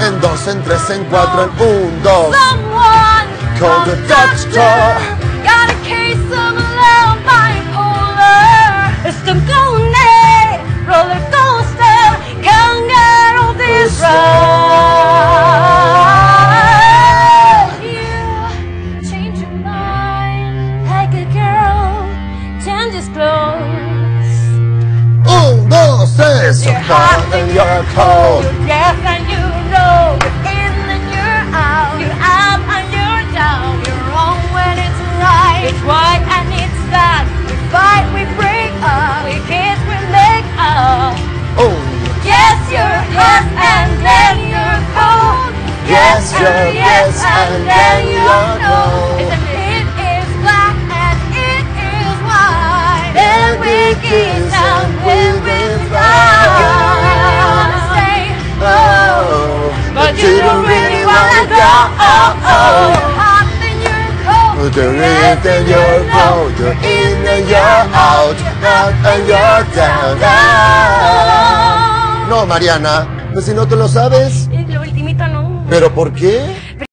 En dos, en tres, en cuatro, en un, dos. Someone Call the doctor. Got a case of low bipolar. It's the tres. You're hot and you're cold. You're deaf and you know. You're in and you're out. You're up and you're down. You're wrong when it's right. It's right and it's bad. We fight, we break up. We kiss, we make up. Un, Yes, you're hot and then you're cold. Yes, you're yes, and then you're no. It is black and it is white. Then we kiss and don't really wanna go. Oh, oh. You're hot and you're cold. You're in and you're cold. You're in and you're out. Out and you're down. down. No, Mariana. Pues si no te lo sabes. Lo ultimito no. ¿Pero por qué?